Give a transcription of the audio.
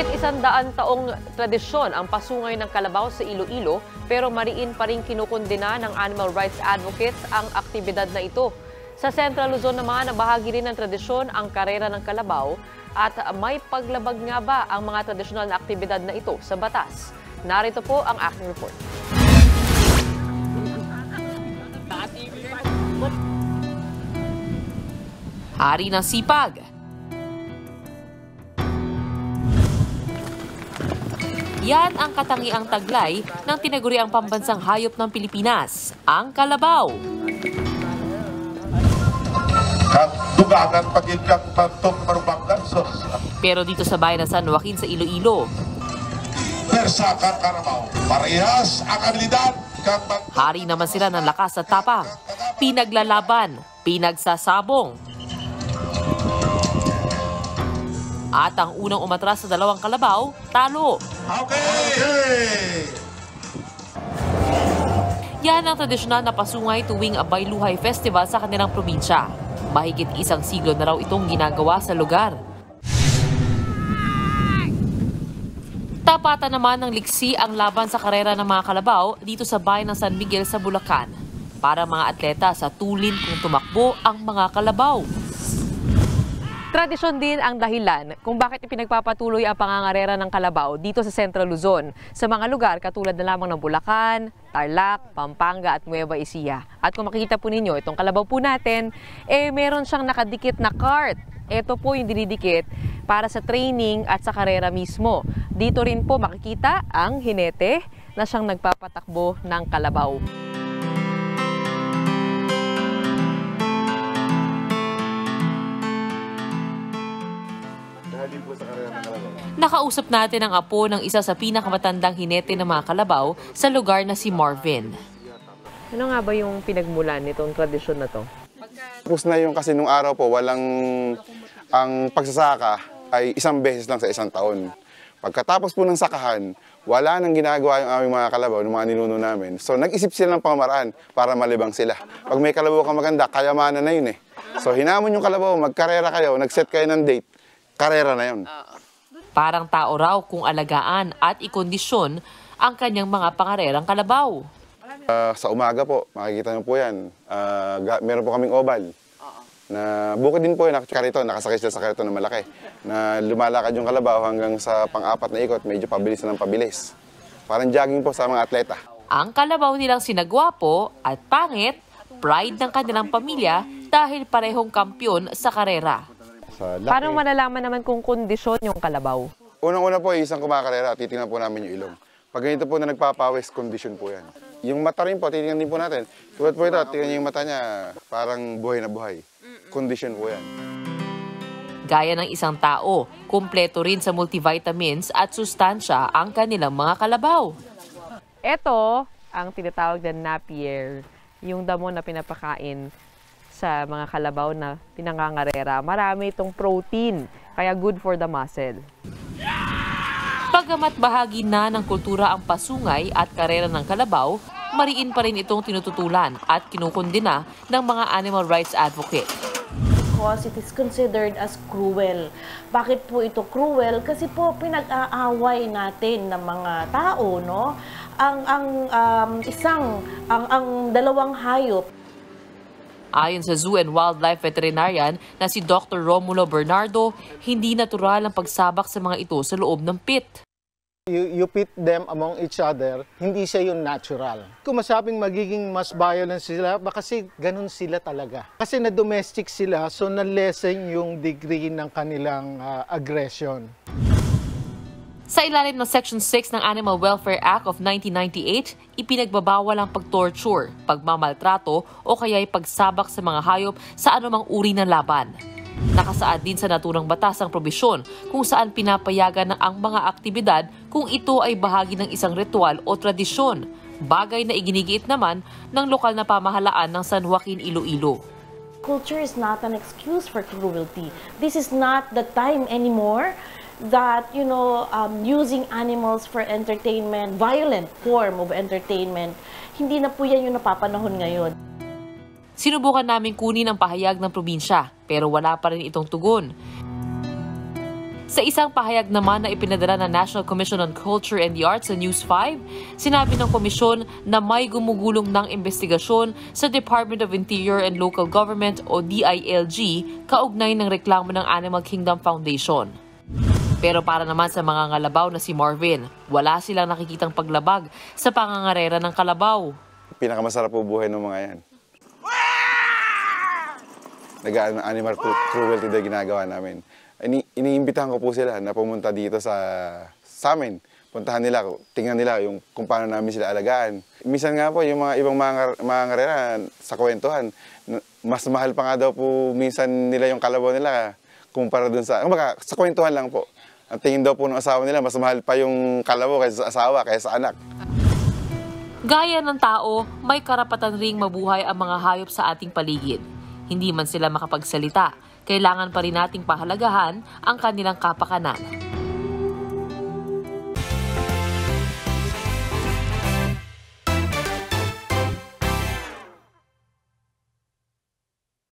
Mahigit isandaan taong tradisyon ang pasungay ng kalabaw sa Iloilo pero mariin pa rin kinukundina ng animal rights advocates ang aktibidad na ito. Sa Central Luzon naman, bahagi rin ng tradisyon ang karera ng kalabaw at may paglabag nga ba ang mga tradisyonal na aktibidad na ito sa batas. Narito po ang aking report. Hari ng Sipag Yan ang katangiang taglay ng tinaguriang pambansang hayop ng Pilipinas, ang kalabaw. Pero dito sa bayan ng San Joaquin sa Iloilo, Persakan karabaw. Parehas ang abilidad hari naman sila ng lakas at tapang. Pinaglalaban, pinagsasabong. At ang unang umatras sa dalawang kalabaw, talo. Okay! Yan ang tradisyonal na pasungay tuwing Abayluhay Festival sa kanilang probinsya. Mahigit isang siglo na raw itong ginagawa sa lugar. Tapatan naman ng liksi ang laban sa karera ng mga kalabaw dito sa bayan ng San Miguel sa Bulacan para mga atleta sa tulin kung tumakbo ang mga kalabaw. Tradisyon din ang dahilan kung bakit ipinagpapatuloy ang pangangarera ng kalabaw dito sa Central Luzon sa mga lugar katulad na lamang ng Bulacan, Tarlac, Pampanga at Nueva Ecija. At kung makikita po ninyo itong kalabaw po natin, eh meron siyang nakadikit na cart. Ito po yung dinidikit para sa training at sa karera mismo. Dito rin po makikita ang hinete na siyang nagpapatakbo ng kalabaw. Nakausap natin ang apo ng isa sa pinakamatandang hinete ng mga kalabaw sa lugar na si Marvin. Ano nga ba yung pinagmulan nitong tradisyon na to? Tapos na yung kasi nung araw po, walang, ang pagsasaka ay isang beses lang sa isang taon. Pagkatapos po ng sakahan, wala nang ginagawa yung aming mga kalabaw, ng mga ninuno namin. So nag-isip sila ng pamamaraan para malibang sila. Pag may kalabaw kang maganda, kayamanan na yun eh. So hinamon yung kalabaw, magkarera kayo, nag-set kayo ng date, karera na yun. Parang tao raw kung alagaan at ikondisyon ang kanyang mga pangarerang kalabaw. Ah, sa umaga po, makikita niyo po yan. Ga- meron po kaming oval. Na bukod din po yun, nakakariton, nakasakay sila sa kariton na malaki. Na lumalakad yung kalabaw hanggang sa pang-apat na ikot, medyo pabilis na ng pabilis. Parang jogging po sa mga atleta. Ang kalabaw nilang sinagwapo at pangit, pride ng kanilang pamilya dahil parehong kampyon sa karera. Sa laki. Paano malalaman naman kung kondisyon yung kalabaw? Unang-una po, isang kumakarera, titingnan po namin yung ilong. Pag ganito po na nagpapawis, condition po yan. Yung mata rin po, titingnan din po natin. Tulad po ito, tingnan niyo yung mata niya, parang buhay na buhay. Condition po yan. Gaya ng isang tao, kumpleto rin sa multivitamins at sustansya ang kanilang mga kalabaw. Ito ang tinatawag na napier, yung damo na pinapakain sa mga kalabaw na pinangangarera. Marami itong protein, kaya good for the muscle. Pagamat bahagi na ng kultura ang pasungay at karera ng kalabaw, mariin pa rin itong tinututulan at kinukundina ng mga animal rights advocate. because it is considered as cruel. Bakit po ito cruel? Kasi po pinag-aaway natin ng mga tao, no? Ang ang um, isang ang ang dalawang hayop Ayon sa Zoo and Wildlife Veterinarian na si Dr. Romulo Bernardo, hindi natural ang pagsabak sa mga ito sa loob ng pit. You, you pit them among each other, hindi siya yung natural. Kung masabing magiging mas violent sila, baka kasi ganun sila talaga. Kasi na-domestic sila, so na-lessen yung degree ng kanilang ah, aggression. Sa ilalim ng Section 6 ng Animal Welfare Act of 1998, ipinagbabawal ang pagtorture, pagmamaltrato o kaya'y pagsabak sa mga hayop sa anumang uri ng laban. Nakasaad din sa naturang batas ang probisyon kung saan pinapayagan na ang mga aktibidad kung ito ay bahagi ng isang ritual o tradisyon, bagay na iginigiit naman ng lokal na pamahalaan ng San Joaquin Iloilo. culture is not an excuse for cruelty. This is not the time anymore that you know um, using animals for entertainment, violent form of entertainment, hindi na po yan yung napapanahon ngayon. Sinubukan namin kunin ang pahayag ng probinsya pero wala pa rin itong tugon. Sa isang pahayag naman na ipinadala ng National Commission on Culture and the Arts sa News 5, sinabi ng komisyon na may gumugulong ng investigasyon sa Department of Interior and Local Government o DILG kaugnay ng reklamo ng Animal Kingdom Foundation. Pero para naman sa mga ngalabaw na si Marvin, wala silang nakikitang paglabag sa pangangarera ng kalabaw. Pinakamasarap po buhay ng mga yan. nag animal cru- cruelty na ginagawa namin. Ini iniimbitahan ko po sila na pumunta dito sa sa amin. Puntahan nila, tingnan nila yung kung paano namin sila alagaan. Minsan nga po, yung mga ibang mga, mga ngarera sa kwentuhan, mas mahal pa nga daw po minsan nila yung kalabaw nila kumpara dun sa, kumbaga, sa kwentuhan lang po. Ang tingin daw po ng asawa nila, mas mahal pa yung kalabaw kaysa sa asawa, kaysa sa anak. Gaya ng tao, may karapatan ring mabuhay ang mga hayop sa ating paligid. Hindi man sila makapagsalita, kailangan pa rin nating pahalagahan ang kanilang kapakanan.